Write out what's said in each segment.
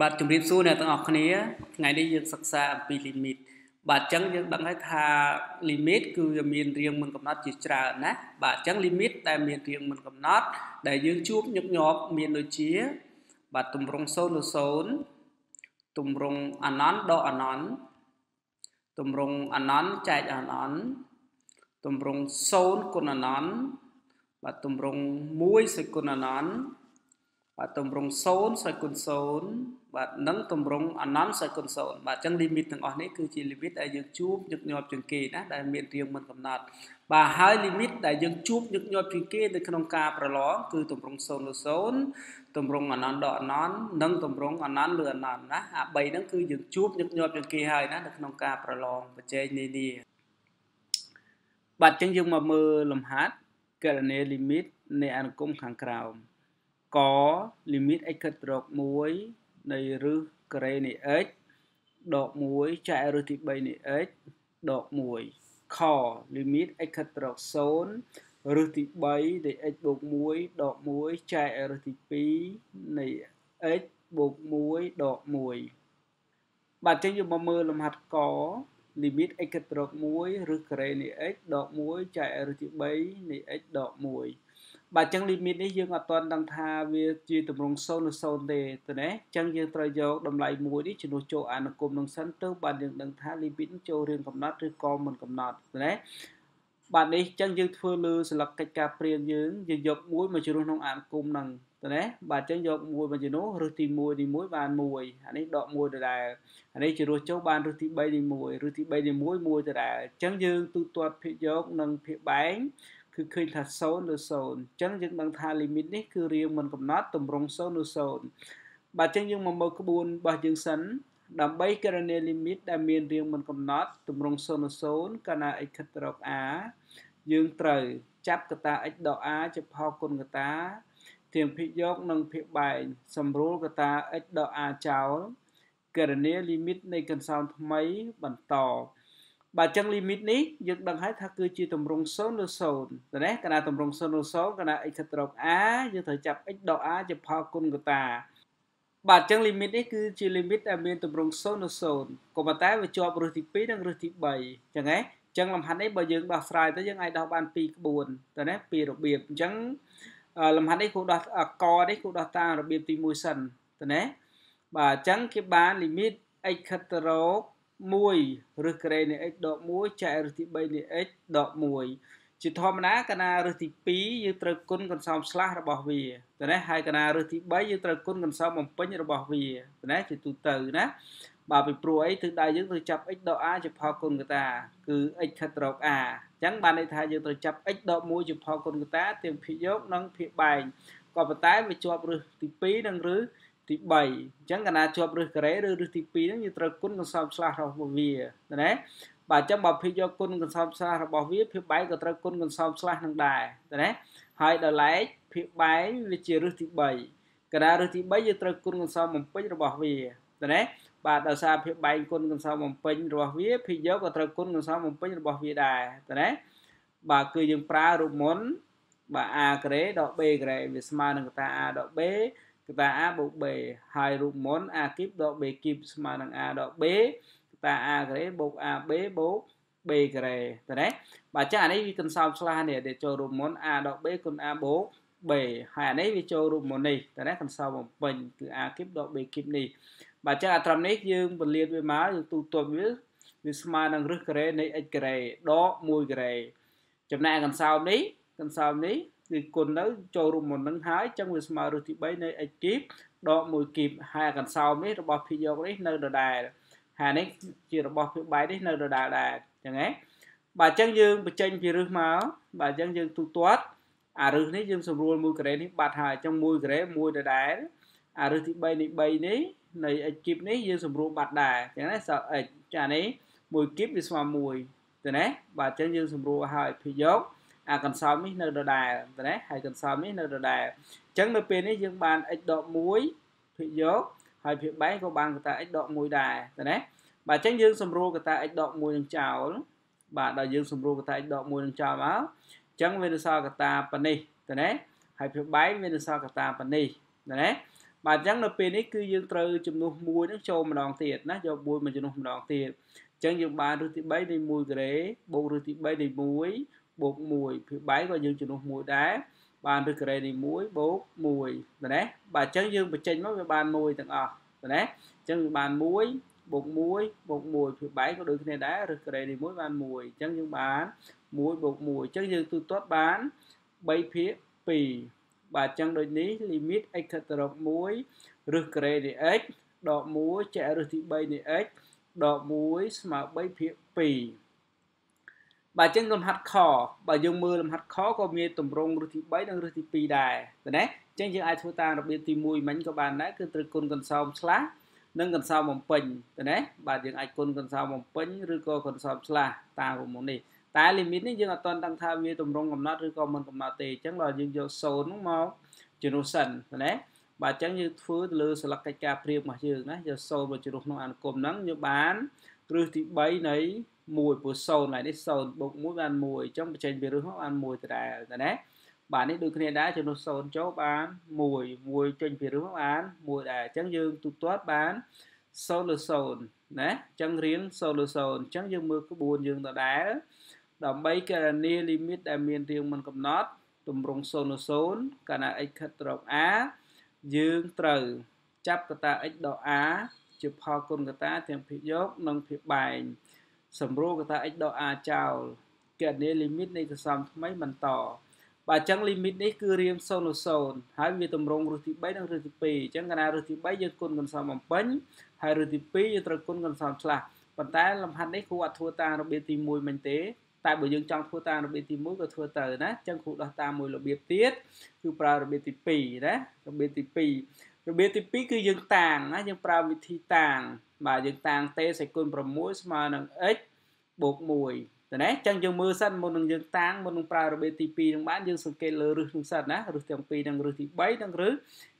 បាទជំរាបសួរអ្នកទាំងអស់គ្នាថ្ងៃនេះយើងសិក្សាអំពី limit បាទអញ្ចឹងយើងដឹងហើយថា limit គឺវាមានរៀងមិនកំណត់ជាច្រើនណាបាទអញ្ចឹង limit ដែលមានរៀងមិនកំណត់ ដែលយើងជួបញឹកញាប់មានដូចជា បាទទម្រង់0ទៅ0ទម្រង់អនន្តដកអនន្តទម្រង់អនន្តចែកអនន្តទម្រង់0គុណអនន្តបាទទម្រង់1សេគុណអនន្ត បាទទម្រង់0សេគុណ0បាទនិងតម្រង់អនន្តសេគុណ0បាទអញ្ចឹង limit ទាំងអស់នេះគឺជា limit ដែលយើងជួបញឹកញាប់ជាងគេណាដែលមានរៀងមិនកំណត់បាទហើយ limit ដែលយើងជួបញឹកញាប់ជាងគេនៅក្នុងការប្រឡងគឺតម្រង់0លើ0តម្រង់អនន្តដល់អនន្តនិងតម្រង់អនន្តលើអនន្តណាអា3ហ្នឹងគឺយើងជួបញឹកញាប់ជាងគេហើយណានៅក្នុងការប្រឡងបច្ចេកនានាបាទអញ្ចឹងយើងមកមើលលំហាត់ករណី limit នៃអនុគមខាងក្រោម ក limit x ខិតត្រក1នៃរឹសការ៉េនៃ x ដក1ចែករឹសទី3នៃ x ដក1ខ limit x ខិតត្រក0រឹសទី3នៃ x បូក1ដក1ចែករឹសទី2នៃ x បូក1ដក1បាទចឹងយើងមកមើលលំហាត់ក limit x ខិតត្រក1រឹសការ៉េនៃ x ដក1ចែករឹសទី3នៃ x ដក1 បាទអញ្ចឹង limit នេះយើងអត់ទាន់ដឹងថាវាជាតម្រង់0ឬ0ទេទៅណាអញ្ចឹងយើងត្រូវយកតម្លៃមួយនេះជំនួសចូលអនុគមនឹងសិនទៅបាទយើងដឹងថា limit ចូលរៀងកំណត់ឬក៏មិនកំណត់ទៅណាបាទនេះអញ្ចឹងយើងធ្វើលើសន្លឹកកិច្ចការព្រៀងយើងយើងយកមួយមកជំនួសក្នុងអនុគមនឹងទៅណាបាទអញ្ចឹងយកមួយមកជំនួសឬទី1ទី1បាន1អានេះដក1ដដែលអានេះជំនួសចូលបានឬទី3ទី1ឬទី3ទី1 1ដដែលអញ្ចឹងយើងទូទាត់ភាគយកនិងភាគបែង គឺឃើញថា0ឬ0អញ្ចឹងយើងដឹងថា limit នេះគឺរៀងមិនកំណត់តម្រង់0ឬ0បាទអញ្ចឹងយើងមកមើលក្បួនរបស់យើងសិនដើម្បីករណី limit ដែលមានរៀងមិនកំណត់តម្រង់0ឬ0កាលណា x ខិតទៅរក a យើងត្រូវចាប់កតា x ដក a ជាផលគុណកតាទៀងភិកយកនិងភិកបែងសម្រួលកតា x ដក a ចោលករណី limit នៃកន្សោមថ្មីបន្ត បាទអញ្ចឹង limit នេះយើងដឹងហើយថាគឺជាតម្រង់0ឬ0ទៅណាកាលណាតម្រង់0ឬ0កាលណា x ទៅរក a យើងត្រូវចាប់ x ដក a ជាផលគុណកតាបាទអញ្ចឹង limit នេះគឺជា limit ដែលមានតម្រង់0ឬ0ក៏ប៉ុន្តែវាជាប់រឹសទី2និងរឹសទី3អញ្ចឹងហ៎អញ្ចឹងលំហាត់នេះបើយើងដោះស្រាយទៅយើងអាចដោះបាន2ក្បួនទៅណាពីររបៀបអញ្ចឹងលំហាត់នេះគូដោះកនេះគូដោះតាមរបៀបទី1សិនទៅណាបាទអញ្ចឹងគេបាន limit x ខិតទៅរក 1រឹសការ៉េនៃ x ដក1ចែករឹសទី3នៃ x ដក1ជាធម្មតាកាលណារឹសទី2យើងត្រូវគុណកន្សោមស្លាស់របស់វាទៅណាហើយកាលណារឹសទី3យើងត្រូវគុណកន្សោមបំពេញរបស់វាទៅណាជាទូទៅណាបាទពីព្រោះអីទិសដៅយើងត្រូវចាប់ x ដក a ជាផលគុណកតាគឺ x ខិតរក a អញ្ចឹងបានន័យថាយើងត្រូវចាប់ x ដក1ជាផលគុណកតាទៀងភាគយកនិងភាគបែងក៏ប៉ុន្តែវាជាប់រឹសទី2និងរឹស ទី3អញ្ចឹងកាលណាជាប់រឹសការ៉េឬរឹសទី2ហ្នឹងយើងត្រូវគុណកន្សោមឆ្លាស់របស់វាណាបាទអញ្ចឹងបើភិកយកគុណកន្សោមឆ្លាស់របស់វាភិបែកក៏ត្រូវគុណកន្សោមឆ្លាស់នឹងដែរណាហើយដល់ឡែកភិបែកវាជារឹសទី3កាលណារឹសទី3យើងត្រូវគុណកន្សោមបំពេញរបស់វាណាបាទដោយសារភិបែកគុណកន្សោមបំពេញរបស់វាភិយកក៏ត្រូវគុណកន្សោមបំពេញរបស់វាដែរណាបាទគឺយើងប្រើរូបមុនបាទ a ការ៉េដក b ការ៉េវាស្មើនឹងកតា a ដក b កតា a បូក b ហើយរូបមុន a គីបដក b គីបស្មើនឹង a ដក b កតា a ការ៉េបូក ab បូក b ការ៉េតើណាបាទចាអានេះវាកន្សោមឆ្លាស់នេះដែលចូលរូបមុន a ដក b គុណ a បូក b ហើយអានេះវាចូលរូបមុននេះតើណាកន្សោមបំពេញគឺ a គីបដក b គីបនេះបាទចាអាត្រឹមនេះយើងពលាតវាមកយើងទូទាត់វាវាស្មើនឹងរឹសការ៉េនៃ x ការ៉េដក1ការ៉េចំណែកកន្សោមនេះកន្សោមនេះ គឺគុណទៅចូលរួមមុននឹងហើយចឹងវាស្មើរឹសទី3នៃ x គីបដក1គីបហើយកន្សោមនេះរបស់ភាគយកនេះនៅដដែលហើយនេះជារបស់ភាគបែកនេះនៅដដែលដែរចឹងហ៎បាទអញ្ចឹងយើងបញ្ចេញពីរឹសមកបាទអញ្ចឹងយើងទូទាត់អារឹសនេះយើងស្រួល1ការ៉េនេះបាត់ហើយអញ្ចឹង1ការ៉េ1ដដែលអារឹសទី3នៃ3នេះនៃ x គីបនេះយើងស្រួលបាត់ដែរអញ្ចឹងណាសល់ x ចានេះ1គីបវាស្មើ1ទៅណាបាទអញ្ចឹងយើងស្រួលហើយភាគយក អាកន្សោមនេះនៅដដែលណាហើយកន្សោមនេះនៅដដែលអញ្ចឹងនៅពេលនេះយើងបាន x ដក1ភាគយកហើយភាគបែងក៏បានកតា x ដក1ដែរណាបាទអញ្ចឹងយើងសម្រួលកតា x ដក1នឹងចោលបាទដល់យើងសម្រួលកតា x ដក1នឹងចោលមកអញ្ចឹងវានៅសល់កតាប៉ុណ្នេះទៅណាហើយភាគបែងវានៅសល់កតាប៉ុណ្នេះណាបាទអញ្ចឹងនៅពេលនេះគឺយើងត្រូវចំនួន1ហ្នឹងចូលម្ដងទៀតណាយក1មកចំនួនម្ដងទៀតអញ្ចឹងយើងបានរឹសទី3នៃ1ការ៉េបូករឹសទី3នៃ1 បូក1ភាគ3ក៏យើងចំនួន1ដែរបានរឹសការ៉េនៃ1បូក1ណាបាទអញ្ចឹងយើងបញ្ចេញមកវាបាន1ទាំងអស់ណាអញ្ចឹងវាបាន1បូក1បូក1ភាគ3ក៏ដូចគ្នាដែររឹសការ៉េនៃ1បាន1អញ្ចឹងយើងបាន1បូក1អញ្ចឹងយើងទូទាត់បាន3ភាគ2បាទអញ្ចឹងដូចនេះ limit x ខិតទៅរក1រឹសការ៉េនៃ x ដក1ចែករឹសទី3នៃ x ដក1ស្មើ3ភាគ2 បាទអញ្ចឹងលំហាត់ខបើយើងមើលលំហាត់ខក៏មានតម្រងរឹសទី3និងរឹសទី2ដែរណាអញ្ចឹងយើងអាចធ្វើតាមរបៀបទី1មិញក៏បានដែរគឺត្រូវគុណកន្សោមឆ្លាស់និងកន្សោមបំពេញណាបាទយើងអាចគុណកន្សោមបំពេញឬក៏កន្សោមឆ្លាស់តាមប្រមុននេះតែ limit នេះយើងអត់ទាន់ដឹងថាវាតម្រង់កំណត់ឬក៏មិនកំណត់ទេអញ្ចឹងដល់យើងយក0ហ្នឹងមកជំនួសសិនណាបាទអញ្ចឹងយើងធ្វើទៅលើសន្លឹកកិច្ចការព្រៀបរបស់យើងណាយក0មកជំនួសក្នុងអនុគមហ្នឹងយើងបានគ្រឹះទី3នៃ 1ព្រោះ0ហើយនេះ0បូក1បាន1អញ្ចឹងបញ្ចេញពីរឹសមកបាន1ដដែលណាបាទនេះដូចគ្នាដែរជំនួស0ចូលបាន1 1ចេញពីរឹសមកបាន1ដែរអញ្ចឹងយើងទូទាត់បាន0លើ0ណាអញ្ចឹងរៀង0លើ0អញ្ចឹងយើងមើលក្បួនយើងដដែលដើម្បីករណី limit ដែលមានរៀងមិនកំណត់ទម្រង់0នៅ0កាលណា x ខិតត្រង់ a យើងត្រូវចាប់កតា x ដល់ a ជាផលគុណកតាទាំងភាគយកនិងភាគបែង សម្រួលកតា x ដល់ a ចោលគណនា limit នៃកសំថ្មីបន្តបាទអញ្ចឹង limit នេះគឺរៀង0នៅ0ហើយវាតម្រង់រឹសទី3និងរឹសទី2អញ្ចឹងកាលណារឹសទី3យើងគុណកន្សោមបំពេញហើយរឹសទី2យើងត្រូវគុណកន្សោមឆ្លាស់ប៉ុន្តែលំហាត់នេះគ្រូអត់ធ្វើតាមរបៀបទី1មិញទេតែបើយើងចង់ធ្វើតាមរបៀបទី1ក៏ធ្វើទៅណាអញ្ចឹងគ្រូដោះតាមមួយរបៀបទៀតគឺប្រើរបៀបទី2ណារបៀបទី2 របៀបទី2គឺយើងតាំងណាយើងប្រើវិធីតាំងបាទយើងតាំង t សេគុណ6ស្មើនឹង x បូក1តើណាអញ្ចឹងយើងមើលសិនមុននឹងយើងតាំងមុននឹងប្រើរបៀបទី2នឹងបានយើងសង្កេតលើរឹសនឹងសិនណារឹសទាំងពីរនឹងរឹសទី3និងរឹស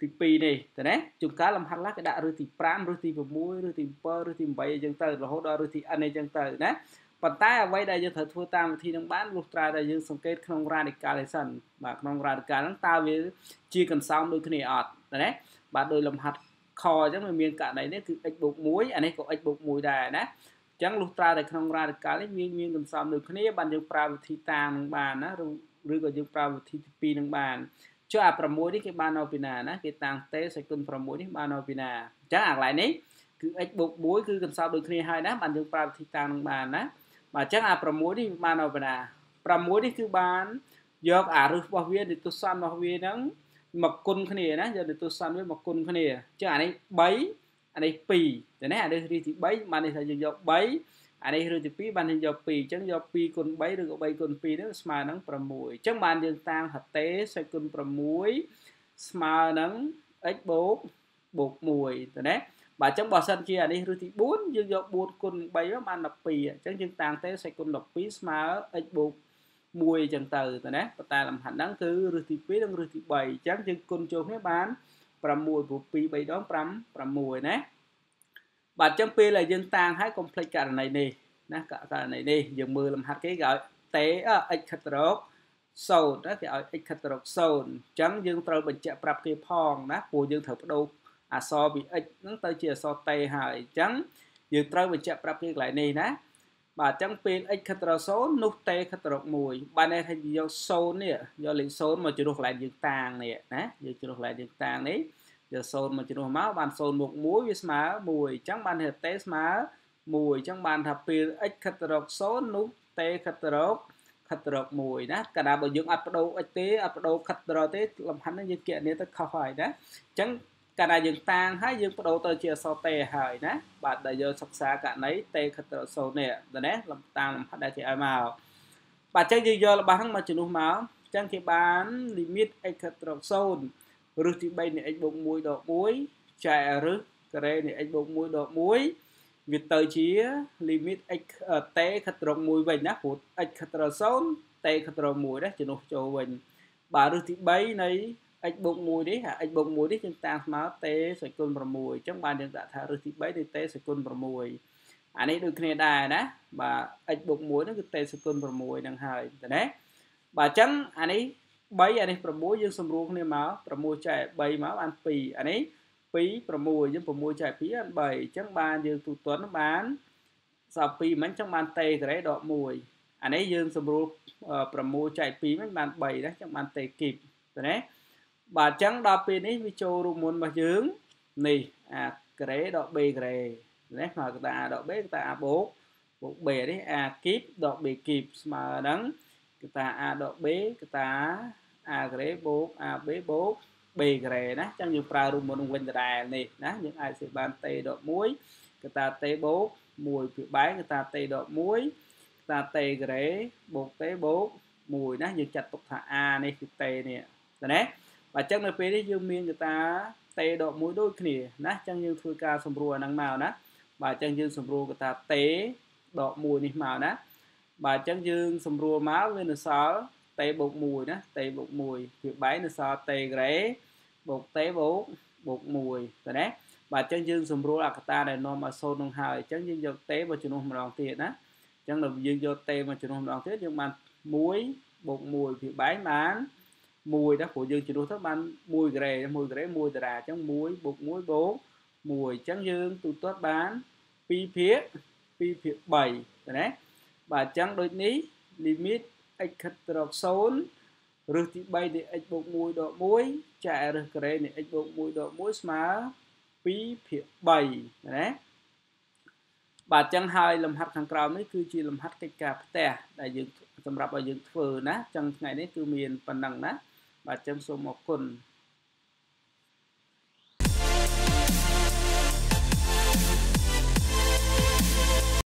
ទី2នេះតើណាជួនកាលលំហាត់ខ្លះគេដាក់រឹសទី5រឹសទី6រឹសទី7រឹសទី8អញ្ចឹងទៅរហូតដល់រឹសទី n អញ្ចឹងទៅណាប៉ុន្តែអ្វីដែលយើងត្រូវធ្វើតាមវិធីនឹងបានលុះត្រាតែយើងសង្កេតក្នុង radicalization បាទក្នុង radical ហ្នឹងតើវាជាកន្សោមដូចគ្នាអត់ណា បាទដោយលំហាត់ខអញ្ចឹងវាមានករណីនេះគឺ x បូក1អានេះក៏ x បូក1ដែរណាអញ្ចឹងលុះត្រាតែក្នុង radical នេះវាមានកន្សោមដូចគ្នាបានយើងប្រើវិធីតាមនឹងបានណាឬឬក៏យើងប្រើវិធីទី2នឹងបានចុះអា6នេះគេបាននៅពីណាណាគេតាំងតេសេគុណ6នេះបាននៅពីណាអញ្ចឹងអាកន្លែងនេះគឺ x បូក1គឺកន្សោមដូចគ្នាហើយណាបានយើងប្រើវិធីតាមនឹងបានណាបាទអញ្ចឹងអា6នេះបាននៅបណ្ណា6នេះគឺបានយកអារឹសរបស់វានិទុសនរបស់វាហ្នឹង មកគុណគ្នាណាយកនិទុសនវាមកគុណគ្នាអញ្ចឹងអានេះ3អានេះ2តែនេះអានេះរីទី3បាននេះថាយើងយក3អានេះឬទី2បានយើងយក2អញ្ចឹងយក2គុណ3ឬក៏3គុណ2នេះស្មើនឹង6អញ្ចឹងបានយើងតាំងហតេសេគុណ6ស្មើនឹង x បូកបូក1ទៅណាបាទអញ្ចឹងបើសិនជាអានេះឬទី4យើងយក4គុណ3មកបាន12អញ្ចឹងយើងតាំងទេសេគុណ12ស្មើ x បូក 1អញ្ចឹងទៅតើណាប៉ុន្តែលំហាត់ហ្នឹងគឺរឹសទី2និងរឹសទី3អញ្ចឹងយើងគុណចូលគ្នាបាន6ព្រោះ2 3ដង5 6ណាបាទអញ្ចឹងពេលដែលយើងតាំងហើយកុំភ្លេចករណីនេះណាករណីនេះយើងមើលលំហាត់គេគេឲ្យតេ x ខិតរក0ណាគេឲ្យ x ខិតរក0អញ្ចឹងយើងត្រូវបញ្ជាក់ប្រាប់គេផងណាព្រោះយើងត្រូវបដូរអក្សរពី x ហ្នឹងទៅជាអក្សរតេហើយអញ្ចឹងយើងត្រូវបញ្ជាក់ប្រាប់គេកន្លែងនេះណា បាទអញ្ចឹងពេល x ខិតរក0នោះតេខិតរក1បានន័យថាយក0នេះយកលេខ0មកជំនួសកន្លែងយើងតាងនេះណាយើងជំនួសកន្លែងយើងតាងនេះយក0មកជំនួសមកបាន0មក1វាស្មើ1អញ្ចឹងបានថាតេស្មើ1អញ្ចឹងបានថាពេល x ខិតរក0នោះតេខិតរកខិតរក1ណាកាលណាបើយើងអត់បដូរ x ទេអត់បដូរខិតរកទេលំហាត់នេះយើងគណនាទៅខុសហើយណាអញ្ចឹង កាលណាយើងតាងហើយយើងបដូរទៅជាអក្សរតេហើយណាបាទដែលយើងសិក្សាករណីតេខិតរសូននេះណាតាមលំហាត់ដែលគេឲ្យមកបាទអញ្ចឹងយើងយករបស់ហ្នឹងមកជំនួសមកអញ្ចឹងគេបាន limit x ខិតរ0រឹសទី3នៃ x បូក1ដក1ចែករឹសការ៉េនៃ x បូក1ដក1វាទៅជា limit x តេខិតរ1វិញណាព្រោះ x ខិតរ0តេខិតរ1ណាជំនួសចូលវិញបាទរឹសទី3នៃ x បូក1នេះអា x បូក1នេះយើងតាមស្មើ t សេគុណ6អញ្ចឹងបានយើងដាក់ថារឹសទី3នៃ t សេគុណ6អានេះដូចគ្នាដែរណាបាទ x បូក1ហ្នឹងគឺ t សេគុណ6ហ្នឹងហើយតើណាបាទអញ្ចឹងអានេះ3អានេះ6យើងសម្រួលគ្នាមក6ចែក3មកបាន2អានេះ6យើង6ចែក2បាន3អញ្ចឹងបានយើងទូទាត់បានសល់2មិនអញ្ចឹងបានតេការ៉េដក1អានេះយើងសម្រួល6ចែក2មិនបាន3ណាអញ្ចឹងបានតេគីបទៅណា បាទអញ្ចឹងដល់ពេលនេះវាចូលរូបមន្តរបស់យើងនេះអាការ៉េដក b ការ៉េណាស្មើកតា a ដក b កតា a បូកបូក b នេះ a គីបដក b គីបស្មើហ្នឹងកតា a ដក b កតា a ការ៉េបូក a b បូក b ការ៉េណាអញ្ចឹងយើងប្រើរូបមន្តវិញដដែលនេះណាយើងអាចសេបាន t ដក1កតា t បូក1ពីបែងកតា t ដក1កតា t ការ៉េបូក t បូក1ណាយើងចាត់ទុកថា a នេះគឺ t នេះតែណាបើ អញ្ចឹងនៅពេលនេះយើងមានកតា t ដក1ដូចគ្នាណាអញ្ចឹងយើងធ្វើការសម្រួលអាហ្នឹងមកណាបាទអញ្ចឹងយើងសម្រួលកតា t ដក1នេះមកណាបាទអញ្ចឹងយើងសម្រួលមកវានៅសល់ t បូក1ណា t បូក1វាបែងនៅសល់ t ក្រេបូក t បូកបូក1ទៅណាបាទអញ្ចឹងយើងសម្រួលអកតាដែលនាំឲ្យ0នឹងហើយអញ្ចឹងយើងយក t មកជំនួសម្ដងទៀតណាអញ្ចឹងដល់យើងយក t មកជំនួសម្ដងទៀតយើងបាន1បូក1វាបែងបាន1 ដែរព្រោះយើងជំនួសទៅបាន1ក្រេ1ក្រេ1តារាអញ្ចឹង1បូក1បូក1អញ្ចឹងយើងទូទាត់បាន2ភាគ2ភាគ3ទៅណាបាទអញ្ចឹងដូចនេះ limit x ខិតទៅរក0រឹសទី3នៃ x បូក1ដក1ចែករឹសការ៉េនៃ x បូក1ដក1ស្មើ2ភាគ3ណាបាទអញ្ចឹងហើយលំហាត់ខាងក្រោមនេះគឺជាលំហាត់កិច្ចការផ្ទះដែលយើងសម្រាប់ឲ្យយើងធ្វើណាអញ្ចឹងថ្ងៃនេះគឺមានប៉ុណ្ណឹងណា បាទអញ្ចឹងសូមអរគុណ